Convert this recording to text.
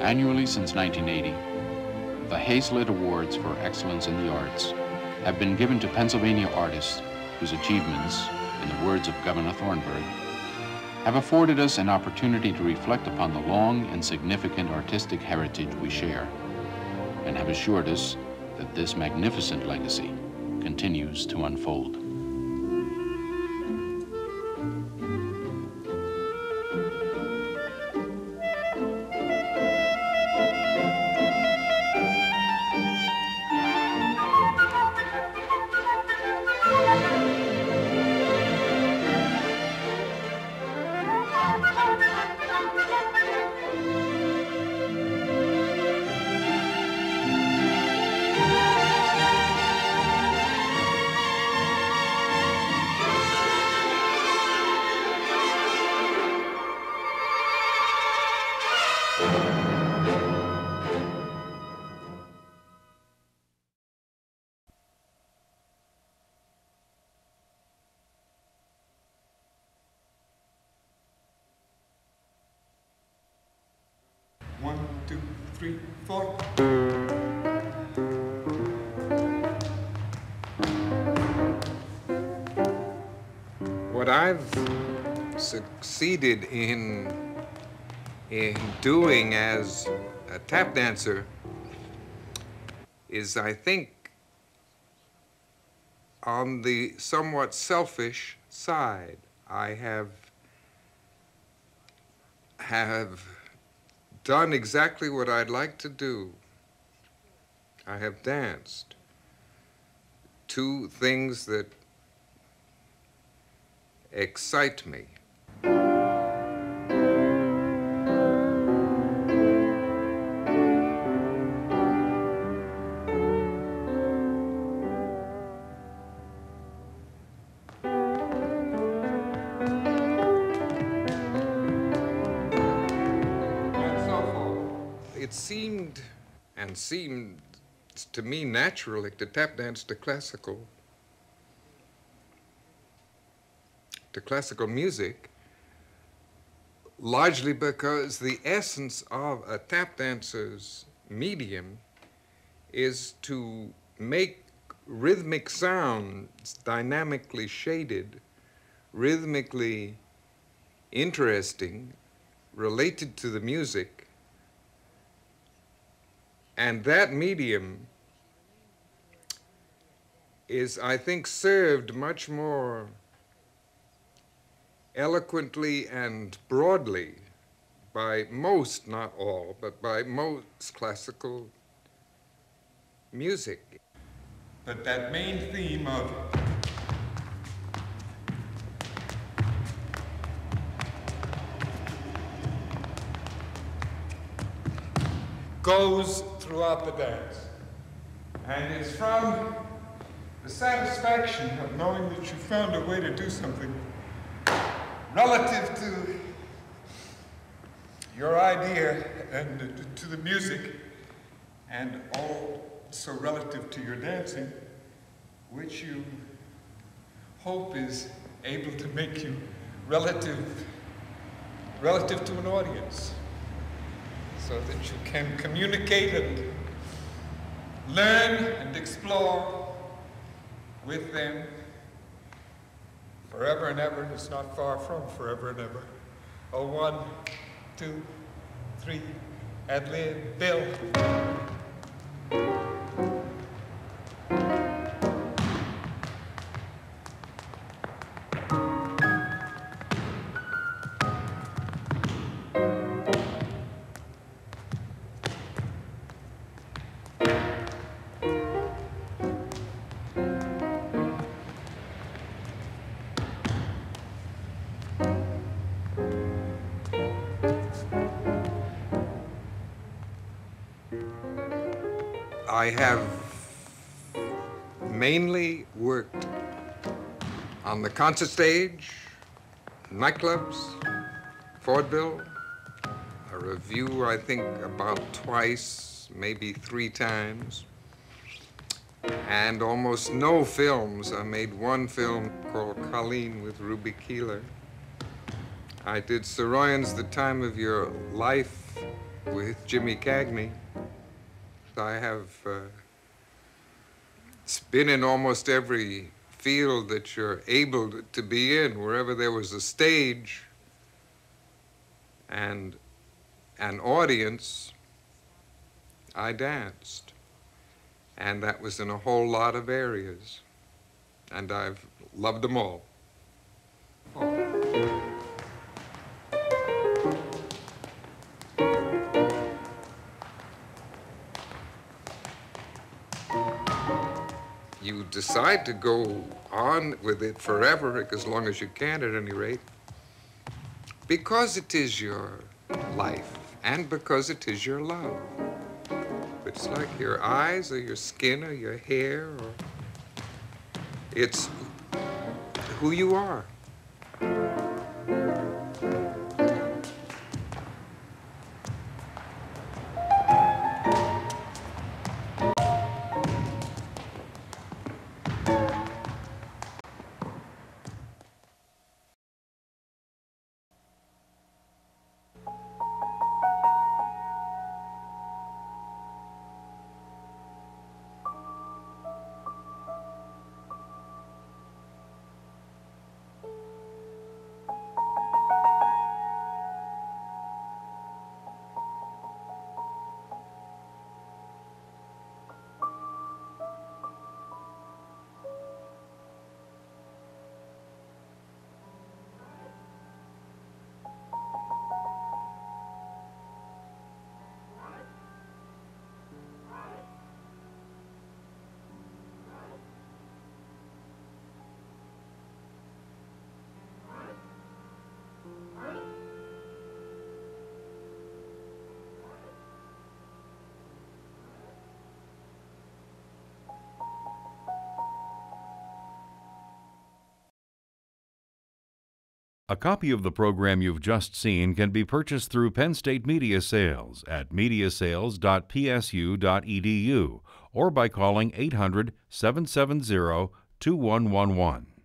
Annually since 1980, the Hazlett Awards for Excellence in the Arts have been given to Pennsylvania artists whose achievements, in the words of Governor Thornburgh, have afforded us an opportunity to reflect upon the long and significant artistic heritage we share, and have assured us that this magnificent legacy continues to unfold. One, two, three, four. What I've succeeded in in doing as a tap dancer is, I think, on the somewhat selfish side. I have have done exactly what I'd like to do. I have danced two things that excite me. It seemed and seemed to me naturally to tap dance to classical to classical music largely because the essence of a tap dancer's medium is to make rhythmic sounds dynamically shaded, rhythmically interesting, related to the music. And that medium is, I think, served much more eloquently and broadly by most, not all, but by most classical music. But that main theme of goes throughout the dance. And it's from the satisfaction of knowing that you found a way to do something relative to your idea and to the music and also relative to your dancing, which you hope is able to make you relative relative to an audience so that you can communicate and learn and explore with them forever and ever. It's not far from forever and ever. Oh, one, two, three, ad lib, Bill. I have mainly worked on the concert stage, nightclubs, vaudeville, a revue, I think, about twice, maybe three times, and almost no films. I made one film called Colleen with Ruby Keeler. I did Saroyan's The Time of Your Life with Jimmy Cagney. I have uh, been in almost every field that you're able to be in, wherever there was a stage and an audience, I danced. And that was in a whole lot of areas. And I've loved them all. Oh. Decide to go on with it forever, as long as you can at any rate, because it is your life and because it is your love. It's like your eyes or your skin or your hair or it's who you are. A copy of the program you've just seen can be purchased through Penn State Media Sales at mediasales.psu.edu or by calling 800 770 2111.